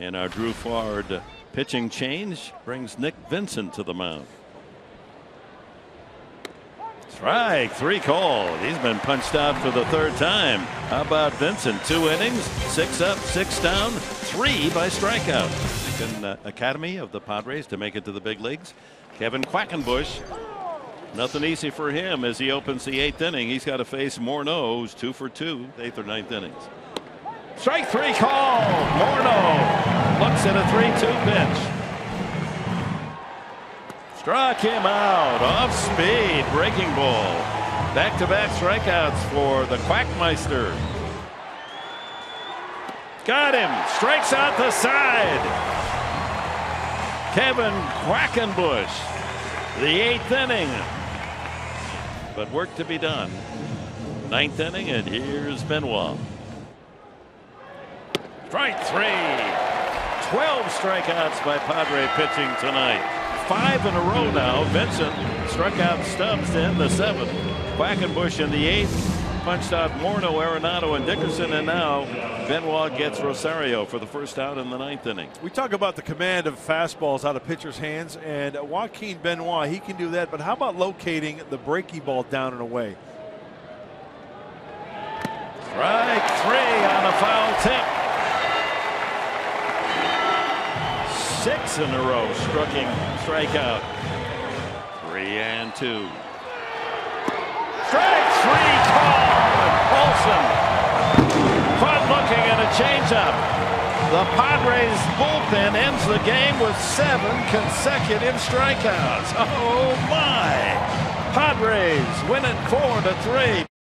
And our Drew Ford pitching change brings Nick Vincent to the mound. Strike three called. He's been punched out for the third time. How about Vincent? Two innings, six up, six down, three by strikeout. Second uh, Academy of the Padres to make it to the big leagues. Kevin Quackenbush. Nothing easy for him as he opens the eighth inning. He's got to face Morneau, two for two, eighth or ninth innings. Strike three called. Morneau looks at a 3-2 pitch. Struck him out off speed breaking ball. Back to back strikeouts for the Quackmeister. Got him. Strikes out the side. Kevin Quackenbush. The eighth inning. But work to be done. Ninth inning and here's Benoit. Strike three. 12 strikeouts by Padre pitching tonight five in a row now. Vincent struck out Stubbs in the seventh. Quackenbush in the eighth. Punched out Morneau, Arenado, and Dickerson, and now Benoit gets Rosario for the first out in the ninth inning. We talk about the command of fastballs out of pitchers' hands, and Joaquin Benoit, he can do that, but how about locating the breaking ball down and away? Strike three on a foul tip. Six in a row, striking strikeout. Three and two. Strike three call. Olson caught looking at a changeup. The Padres bullpen ends the game with seven consecutive strikeouts. Oh my! Padres win it four to three.